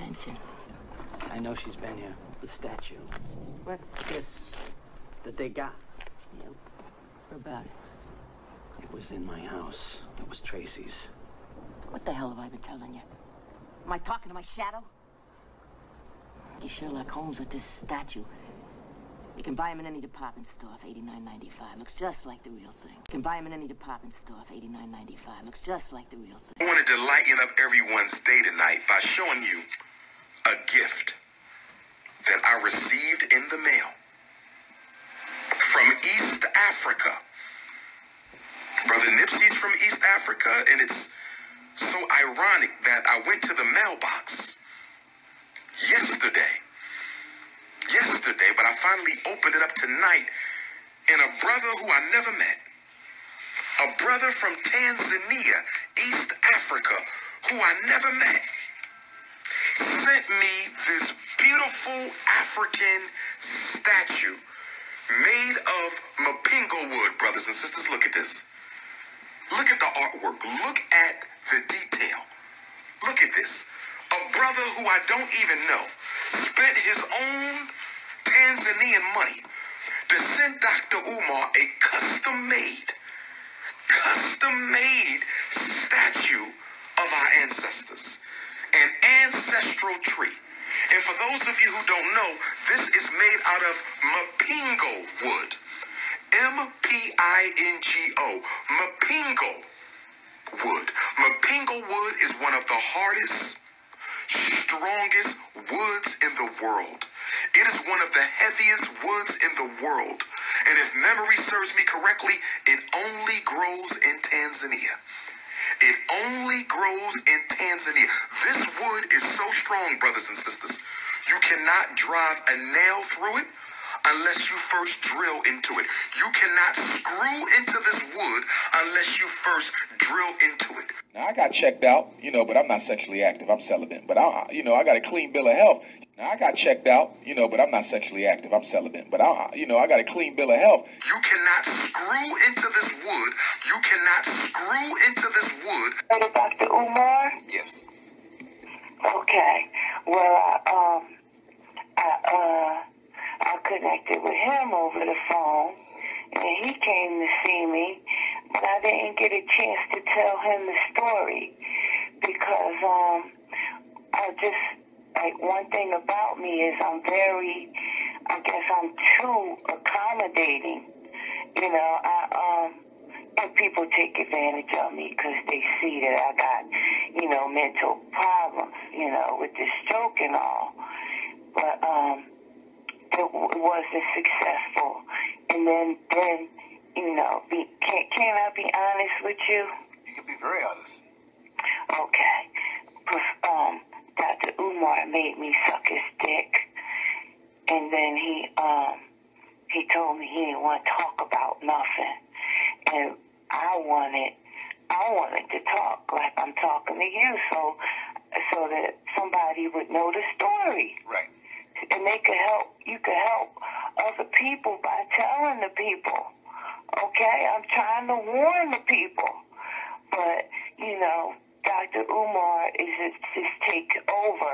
attention. I know she's been here. The statue. What? This. The Degas. Yep. What about it? It was in my house. It was Tracy's. What the hell have I been telling you? Am I talking to my shadow? You Sherlock Holmes with this statue. You can buy him in any department store for $89.95. Looks just like the real thing. You can buy him in any department store for $89.95. Looks just like the real thing. I wanted to lighten up everyone's day tonight by showing you a gift that I received in the mail from East Africa. Brother Nipsey's from East Africa, and it's so ironic that I went to the mailbox yesterday. Yesterday, but I finally opened it up tonight, and a brother who I never met, a brother from Tanzania, East Africa, who I never met, sent me this beautiful African statue made of mpingo wood, brothers and sisters. Look at this. Look at the artwork. Look at the detail. Look at this. A brother who I don't even know spent his own Tanzanian money to send Dr. Umar a custom made, custom made statue of our ancestors, an ancestral tree. And for those of you who don't know, this is made out of mpingo wood. M P I N G O. Mpingo wood. Mpingo wood is one of the hardest, strongest woods in the world. It is one of the heaviest woods in the world. And if memory serves me correctly, it only grows in Tanzania. It only grows in Tanzania. This wood is so strong, brothers and sisters. You cannot drive a nail through it unless you first drill into it. You cannot screw into this wood unless you first drill into it. Now I got checked out, you know, but I'm not sexually active. I'm celibate. But I, you know, I got a clean bill of health. Now I got checked out, you know, but I'm not sexually active. I'm celibate. But I, you know, I got a clean bill of health. You cannot screw into this wood. You cannot screw into this wood. Hello, Dr. Umar? Yes. Okay. Well, I, um, I, uh, I connected with him over the phone, and he came to see me, but I didn't get a chance to tell him the story because, um, I just, like, one thing about me is I'm very, I guess I'm too accommodating. You know, I, um, and people take advantage of me because they see that I got, you know, mental problems, you know, with the stroke and all. But, um, it wasn't successful. And then, then, you know, be, can, can I be honest with you? You can be very honest. Okay. Um, Dr. Umar made me suck his dick. And then he, um, he told me he didn't want to talk about nothing. And I wanted, I wanted to talk like I'm talking to you so, so that somebody would know the story. Right. They could help, you could help other people by telling the people. Okay? I'm trying to warn the people. But, you know, Dr. Umar is just, just take over.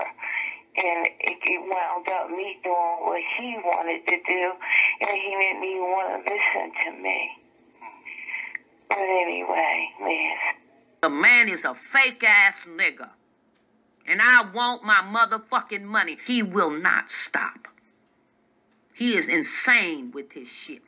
And it, it wound up me doing what he wanted to do, and he didn't even want to listen to me. But anyway, man. The man is a fake ass nigga. And I want my motherfucking money. He will not stop. He is insane with his shit.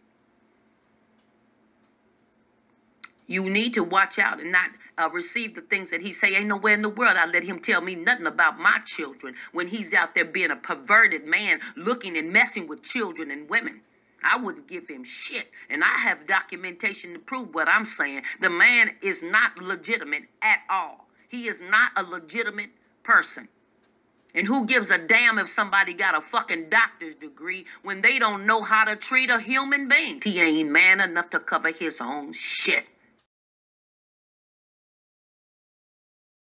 You need to watch out and not uh, receive the things that he say. Ain't nowhere in the world I let him tell me nothing about my children when he's out there being a perverted man, looking and messing with children and women. I wouldn't give him shit. And I have documentation to prove what I'm saying. The man is not legitimate at all. He is not a legitimate person. And who gives a damn if somebody got a fucking doctor's degree when they don't know how to treat a human being? He ain't man enough to cover his own shit.